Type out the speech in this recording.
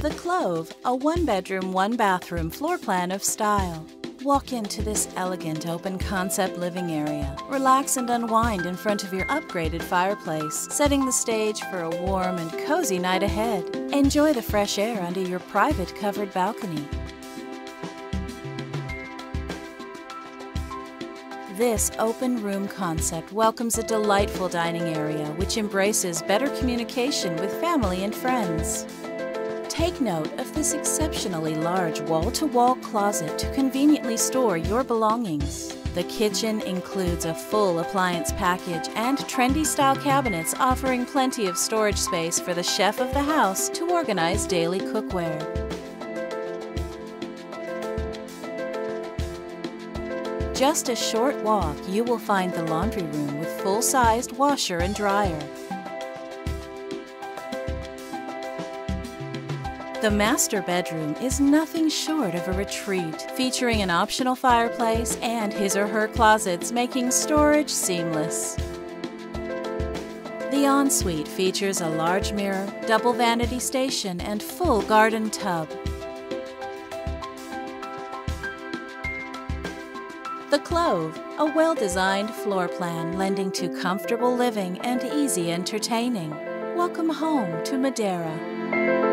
The Clove, a one bedroom, one bathroom floor plan of style. Walk into this elegant open concept living area. Relax and unwind in front of your upgraded fireplace, setting the stage for a warm and cozy night ahead. Enjoy the fresh air under your private covered balcony. This open room concept welcomes a delightful dining area which embraces better communication with family and friends. Take note of this exceptionally large wall-to-wall closet to conveniently store your belongings. The kitchen includes a full appliance package and trendy style cabinets offering plenty of storage space for the chef of the house to organize daily cookware. just a short walk, you will find the laundry room with full-sized washer and dryer. The master bedroom is nothing short of a retreat, featuring an optional fireplace and his or her closets, making storage seamless. The ensuite features a large mirror, double vanity station, and full garden tub. The Clove, a well designed floor plan lending to comfortable living and easy entertaining. Welcome home to Madera.